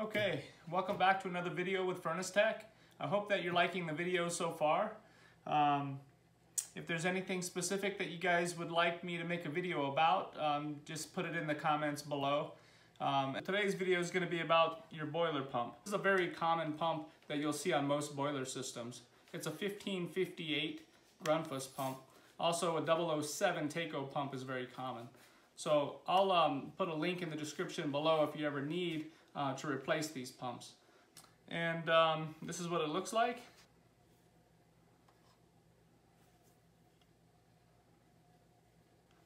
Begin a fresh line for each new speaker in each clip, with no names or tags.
Okay, welcome back to another video with Furnace Tech. I hope that you're liking the video so far. Um, if there's anything specific that you guys would like me to make a video about, um, just put it in the comments below. Um, today's video is going to be about your boiler pump. This is a very common pump that you'll see on most boiler systems. It's a 1558 Grundfos pump. Also a 007 Taco pump is very common. So I'll um, put a link in the description below if you ever need uh, to replace these pumps. And um, this is what it looks like.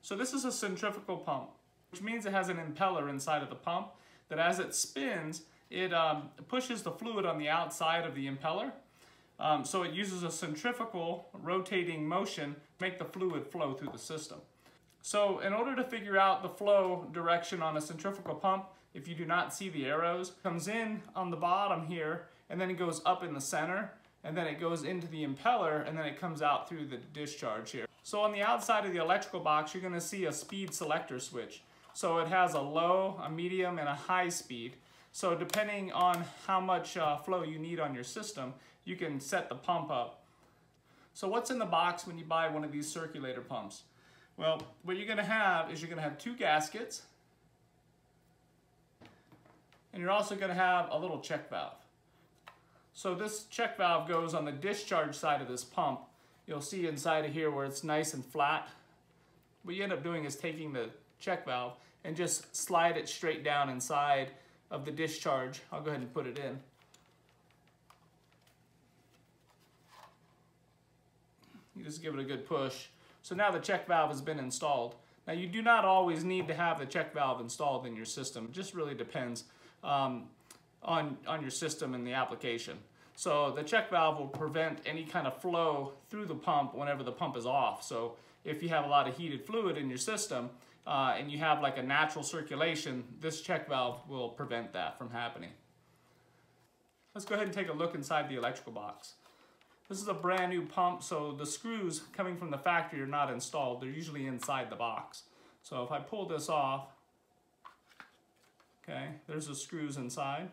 So this is a centrifugal pump, which means it has an impeller inside of the pump that as it spins, it um, pushes the fluid on the outside of the impeller. Um, so it uses a centrifugal rotating motion to make the fluid flow through the system. So in order to figure out the flow direction on a centrifugal pump, if you do not see the arrows, comes in on the bottom here, and then it goes up in the center, and then it goes into the impeller, and then it comes out through the discharge here. So on the outside of the electrical box, you're gonna see a speed selector switch. So it has a low, a medium, and a high speed. So depending on how much uh, flow you need on your system, you can set the pump up. So what's in the box when you buy one of these circulator pumps? Well, what you're gonna have is you're gonna have two gaskets, and you're also gonna have a little check valve. So this check valve goes on the discharge side of this pump. You'll see inside of here where it's nice and flat. What you end up doing is taking the check valve and just slide it straight down inside of the discharge. I'll go ahead and put it in. You just give it a good push. So now the check valve has been installed. Now you do not always need to have the check valve installed in your system. It just really depends um, on, on your system and the application. So the check valve will prevent any kind of flow through the pump whenever the pump is off. So if you have a lot of heated fluid in your system uh, and you have like a natural circulation, this check valve will prevent that from happening. Let's go ahead and take a look inside the electrical box. This is a brand new pump, so the screws coming from the factory are not installed. They're usually inside the box. So if I pull this off, okay, there's the screws inside.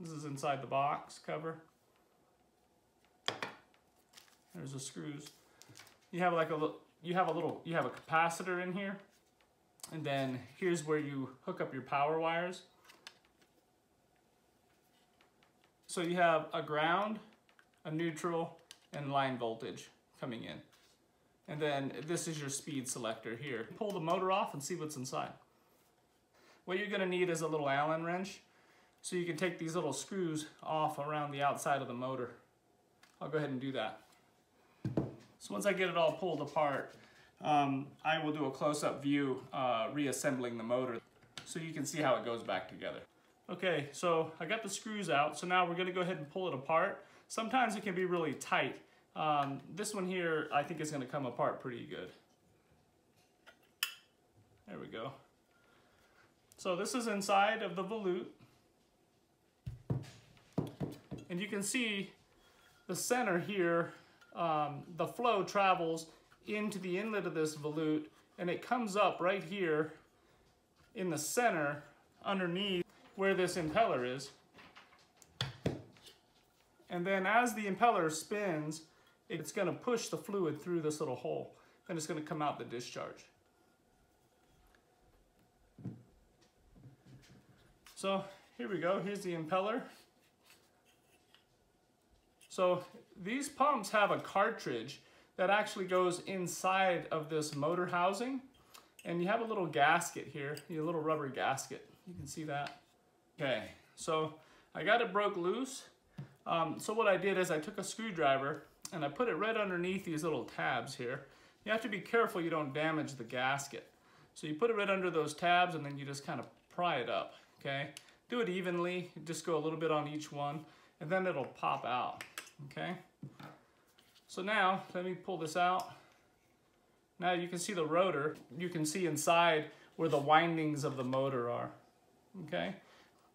This is inside the box cover. There's the screws. You have like a little you have a little you have a capacitor in here. And then here's where you hook up your power wires. So you have a ground, a neutral, and line voltage coming in. And then this is your speed selector here. Pull the motor off and see what's inside. What you're gonna need is a little Allen wrench so you can take these little screws off around the outside of the motor. I'll go ahead and do that. So once I get it all pulled apart, um, I will do a close-up view uh, reassembling the motor so you can see how it goes back together. Okay, so I got the screws out, so now we're gonna go ahead and pull it apart. Sometimes it can be really tight. Um, this one here, I think is gonna come apart pretty good. There we go. So this is inside of the volute. And you can see the center here, um, the flow travels into the inlet of this volute and it comes up right here in the center underneath where this impeller is. And then as the impeller spins, it's gonna push the fluid through this little hole and it's gonna come out the discharge. So here we go, here's the impeller. So these pumps have a cartridge that actually goes inside of this motor housing. And you have a little gasket here, a little rubber gasket. You can see that. Okay, so I got it broke loose. Um, so what I did is I took a screwdriver and I put it right underneath these little tabs here. You have to be careful you don't damage the gasket. So you put it right under those tabs and then you just kind of pry it up, okay? Do it evenly, just go a little bit on each one, and then it'll pop out okay? So now, let me pull this out. Now you can see the rotor. You can see inside where the windings of the motor are, okay?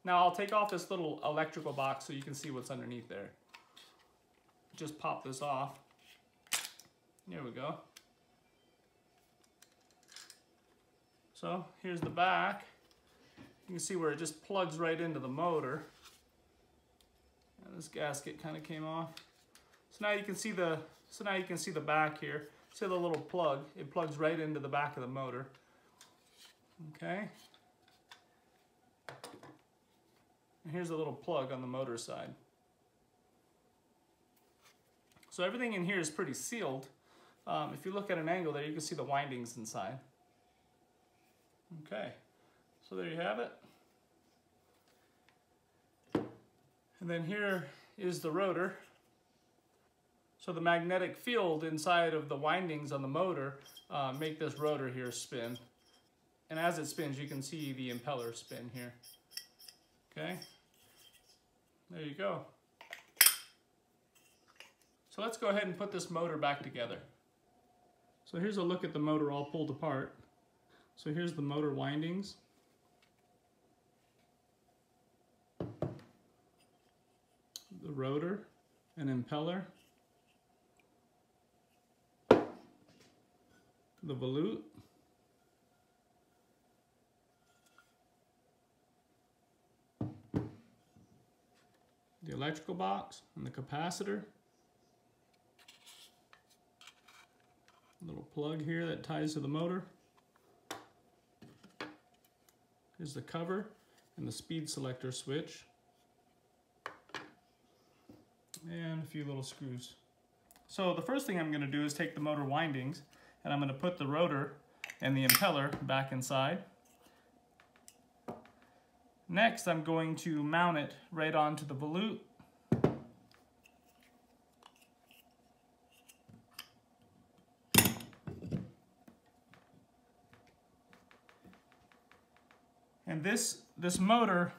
Now I'll take off this little electrical box so you can see what's underneath there. Just pop this off. There we go. So here's the back. You can see where it just plugs right into the motor. And this gasket kind of came off. So now you can see the so now you can see the back here. See the little plug? It plugs right into the back of the motor. Okay. And here's a little plug on the motor side. So everything in here is pretty sealed. Um, if you look at an angle there, you can see the windings inside. Okay, so there you have it. And then here is the rotor. So the magnetic field inside of the windings on the motor uh, make this rotor here spin. And as it spins, you can see the impeller spin here. Okay, there you go. So let's go ahead and put this motor back together. So here's a look at the motor all pulled apart. So here's the motor windings. The rotor and impeller. The volute. The electrical box and the capacitor. A little plug here that ties to the motor. Is the cover and the speed selector switch. And a few little screws. So the first thing I'm going to do is take the motor windings and I'm going to put the rotor and the impeller back inside. Next I'm going to mount it right onto the volute And this, this motor,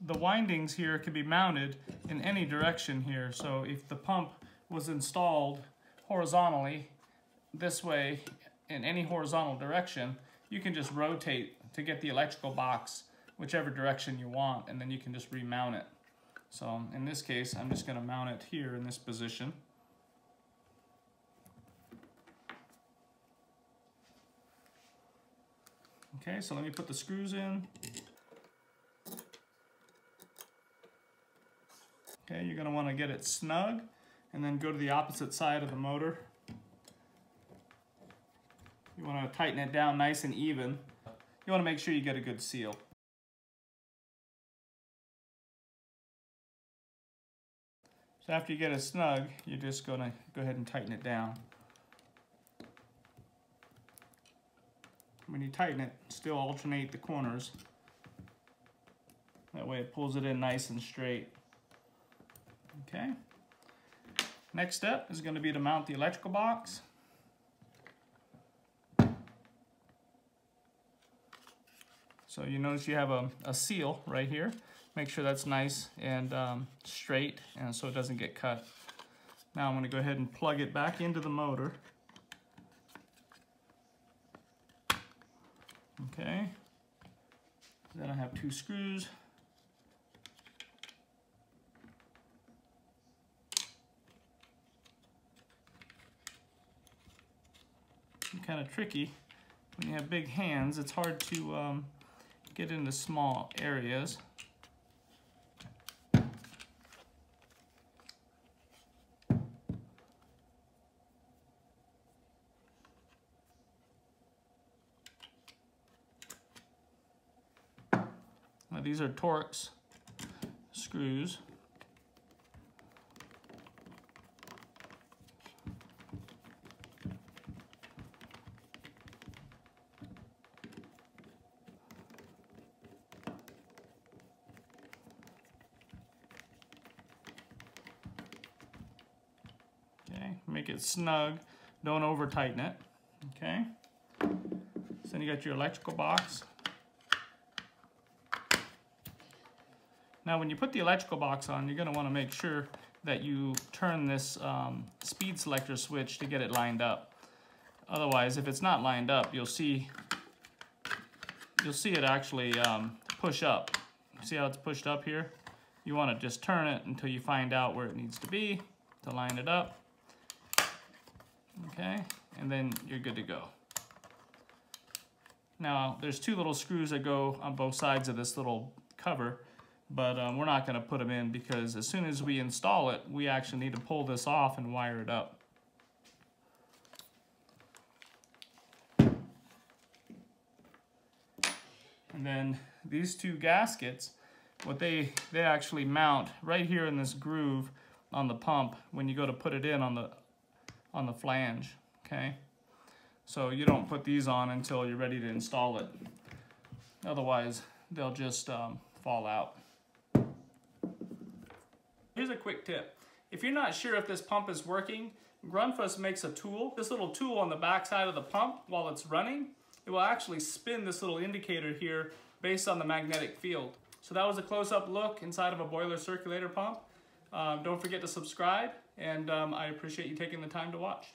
the windings here can be mounted in any direction here. So if the pump was installed horizontally this way in any horizontal direction, you can just rotate to get the electrical box whichever direction you want and then you can just remount it. So in this case, I'm just gonna mount it here in this position. Okay, so let me put the screws in. Okay, you're gonna wanna get it snug and then go to the opposite side of the motor. You wanna tighten it down nice and even. You wanna make sure you get a good seal. So after you get it snug, you're just gonna go ahead and tighten it down. when you tighten it, still alternate the corners. That way it pulls it in nice and straight. Okay. Next step is going to be to mount the electrical box. So you notice you have a, a seal right here. Make sure that's nice and um, straight and so it doesn't get cut. Now I'm going to go ahead and plug it back into the motor. Okay. Then I have two screws. Kind of tricky. When you have big hands, it's hard to um, get into small areas. Now these are Torx screws. Okay, make it snug. Don't over tighten it. Okay. So then you got your electrical box. Now when you put the electrical box on, you're gonna wanna make sure that you turn this um, speed selector switch to get it lined up. Otherwise, if it's not lined up, you'll see you'll see it actually um, push up. See how it's pushed up here? You wanna just turn it until you find out where it needs to be to line it up. Okay, and then you're good to go. Now, there's two little screws that go on both sides of this little cover, but um, we're not gonna put them in because as soon as we install it, we actually need to pull this off and wire it up. And then these two gaskets, what they, they actually mount right here in this groove on the pump when you go to put it in on the, on the flange, okay? So you don't put these on until you're ready to install it. Otherwise, they'll just um, fall out. Here's a quick tip. If you're not sure if this pump is working, Grundfos makes a tool. This little tool on the back side of the pump while it's running, it will actually spin this little indicator here based on the magnetic field. So that was a close-up look inside of a boiler circulator pump. Um, don't forget to subscribe, and um, I appreciate you taking the time to watch.